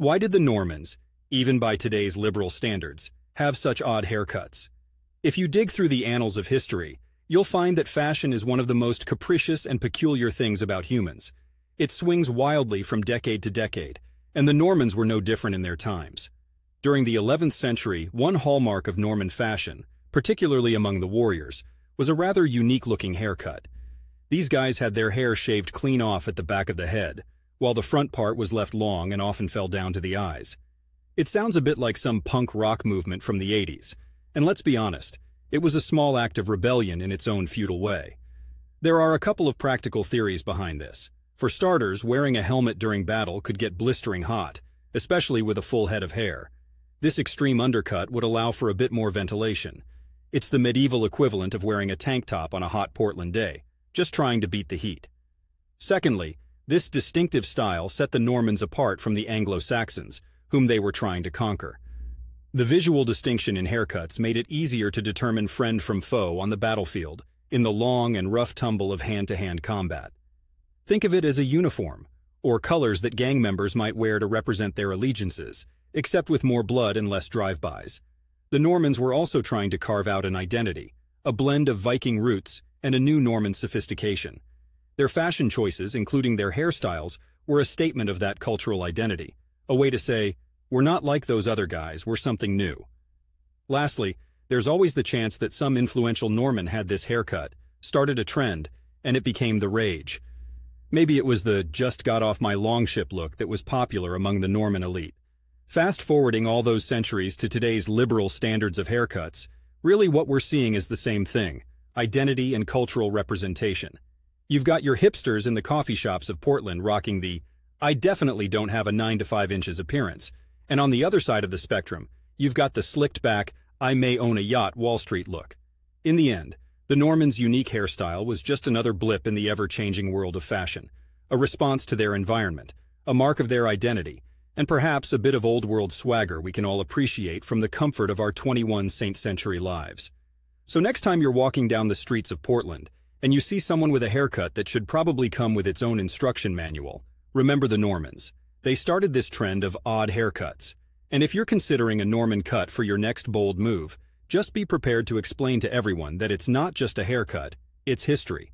Why did the Normans, even by today's liberal standards, have such odd haircuts? If you dig through the annals of history, you'll find that fashion is one of the most capricious and peculiar things about humans. It swings wildly from decade to decade, and the Normans were no different in their times. During the 11th century, one hallmark of Norman fashion, particularly among the warriors, was a rather unique-looking haircut. These guys had their hair shaved clean off at the back of the head, while the front part was left long and often fell down to the eyes. It sounds a bit like some punk rock movement from the 80s, and let's be honest, it was a small act of rebellion in its own feudal way. There are a couple of practical theories behind this. For starters, wearing a helmet during battle could get blistering hot, especially with a full head of hair. This extreme undercut would allow for a bit more ventilation. It's the medieval equivalent of wearing a tank top on a hot Portland day, just trying to beat the heat. Secondly, this distinctive style set the Normans apart from the Anglo-Saxons, whom they were trying to conquer. The visual distinction in haircuts made it easier to determine friend from foe on the battlefield, in the long and rough tumble of hand-to-hand -hand combat. Think of it as a uniform, or colors that gang members might wear to represent their allegiances, except with more blood and less drive-bys. The Normans were also trying to carve out an identity, a blend of Viking roots and a new Norman sophistication. Their fashion choices, including their hairstyles, were a statement of that cultural identity, a way to say, we're not like those other guys, we're something new. Lastly, there's always the chance that some influential Norman had this haircut, started a trend, and it became the rage. Maybe it was the just got off my longship look that was popular among the Norman elite. Fast forwarding all those centuries to today's liberal standards of haircuts, really what we're seeing is the same thing, identity and cultural representation. You've got your hipsters in the coffee shops of Portland rocking the I definitely don't have a 9 to 5 inches appearance, and on the other side of the spectrum, you've got the slicked back, I may own a yacht Wall Street look. In the end, the Normans' unique hairstyle was just another blip in the ever-changing world of fashion, a response to their environment, a mark of their identity, and perhaps a bit of old-world swagger we can all appreciate from the comfort of our 21 Saint Century lives. So next time you're walking down the streets of Portland, and you see someone with a haircut that should probably come with its own instruction manual, remember the Normans. They started this trend of odd haircuts. And if you're considering a Norman cut for your next bold move, just be prepared to explain to everyone that it's not just a haircut, it's history.